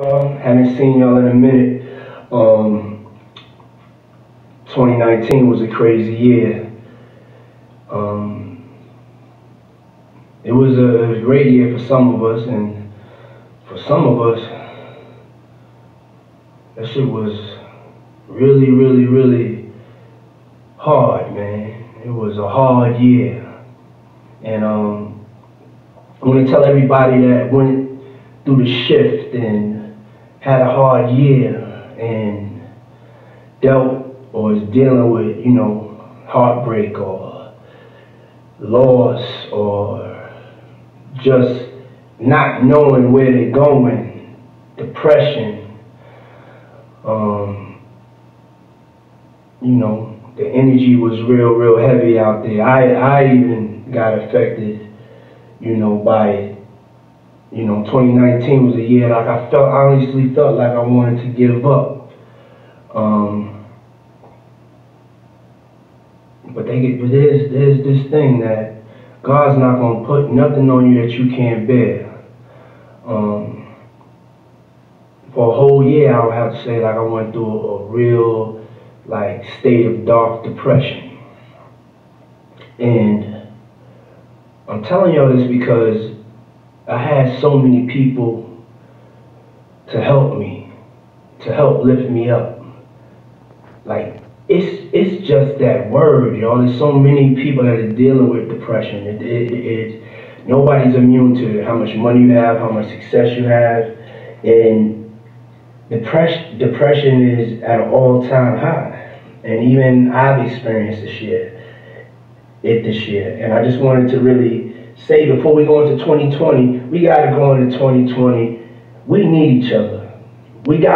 Uh, haven't seen y'all in a minute. Um, 2019 was a crazy year. Um, it was a great year for some of us, and for some of us, that shit was really, really, really hard, man. It was a hard year. And um, I want to tell everybody that went through the shift and had a hard year and dealt or is dealing with, you know, heartbreak or loss or just not knowing where they're going, depression, um, you know, the energy was real, real heavy out there. I, I even got affected, you know, by it you know, 2019 was a year like I felt honestly felt like I wanted to give up. Um, but they get but there's there's this thing that God's not gonna put nothing on you that you can't bear. Um, for a whole year, I would have to say like I went through a, a real like state of dark depression, and I'm telling y'all this because I had so many people to help me, to help lift me up. Like it's it's just that word, y'all. There's so many people that are dealing with depression. It, it, it, nobody's immune to it. how much money you have, how much success you have, and depression depression is at an all-time high. And even I've experienced this year, it this year, and I just wanted to really say before we go into 2020, we got to go into 2020. We need each other. We got